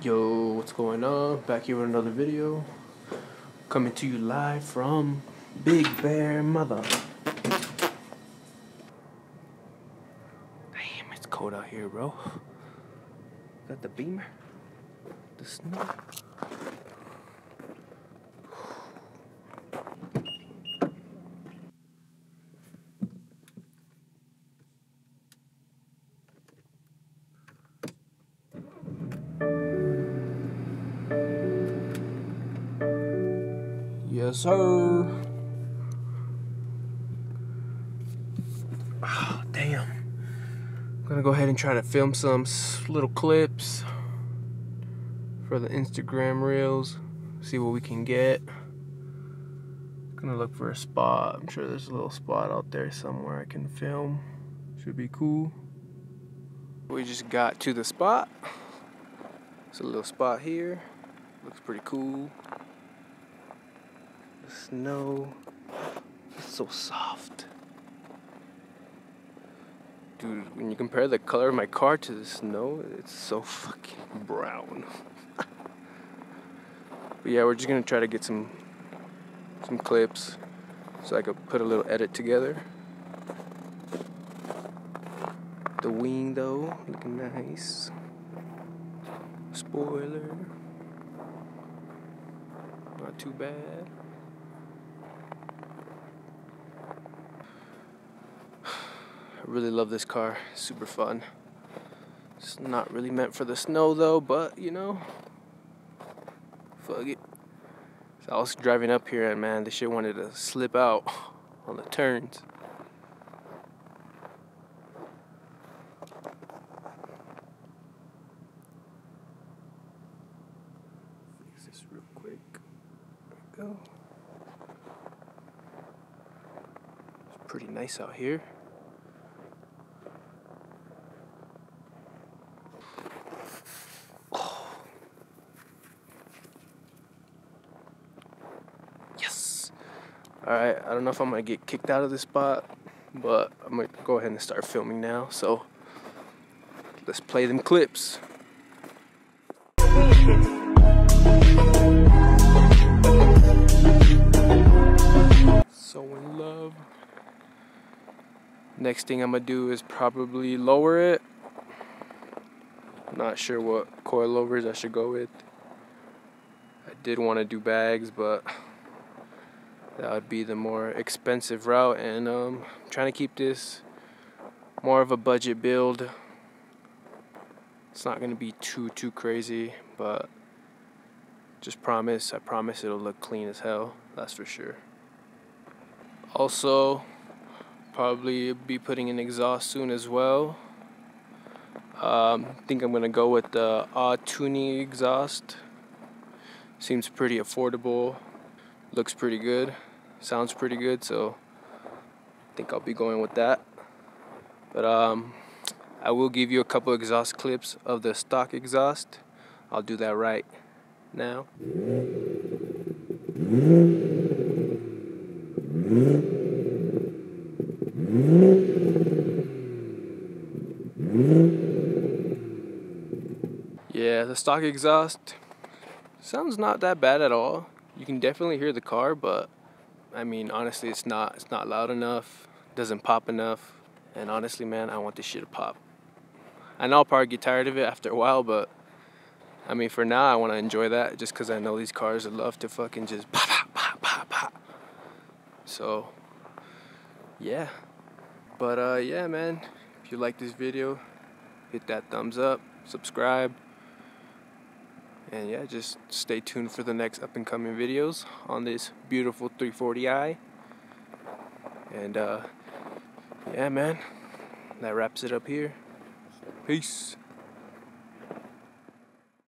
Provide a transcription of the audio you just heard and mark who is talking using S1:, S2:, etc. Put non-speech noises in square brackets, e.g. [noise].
S1: Yo, what's going on? Back here with another video. Coming to you live from Big Bear Mother. Damn, it's cold out here, bro. Got the beamer. The snow. Yes, sir. Oh, damn. I'm gonna go ahead and try to film some little clips for the Instagram reels. See what we can get. Gonna look for a spot. I'm sure there's a little spot out there somewhere I can film. Should be cool. We just got to the spot. It's a little spot here. Looks pretty cool. Snow. It's so soft. Dude, when you compare the color of my car to the snow, it's so fucking brown. [laughs] but yeah, we're just gonna try to get some some clips so I could put a little edit together. The wing though, looking nice. Spoiler. Not too bad. Really love this car. Super fun. It's not really meant for the snow though, but you know, fuck it. So I was driving up here and man, this shit wanted to slip out [laughs] on the turns. Fix this real quick. Go. It's pretty nice out here. Yes. All right. I don't know if I'm gonna get kicked out of this spot, but I'm gonna go ahead and start filming now. So let's play them clips. So in love. Next thing I'm gonna do is probably lower it. Not sure what coilovers I should go with. I did want to do bags, but that would be the more expensive route and um, I'm trying to keep this more of a budget build. It's not gonna be too too crazy but just promise I promise it'll look clean as hell that's for sure. Also probably be putting an exhaust soon as well. Um, I think I'm gonna go with the tuning exhaust. Seems pretty affordable. Looks pretty good sounds pretty good so I think I'll be going with that. But um, I will give you a couple exhaust clips of the stock exhaust. I'll do that right now. Yeah the stock exhaust sounds not that bad at all. You can definitely hear the car but I mean, honestly, it's not it's not loud enough. Doesn't pop enough. And honestly, man, I want this shit to pop. I know I'll probably get tired of it after a while, but I mean, for now, I want to enjoy that just because I know these cars would love to fucking just pop, pop, pop, pop, pop. So, yeah. But uh, yeah, man. If you like this video, hit that thumbs up, subscribe. And yeah, just stay tuned for the next up and coming videos on this beautiful 340i. And uh, yeah, man, that wraps it up here. Peace.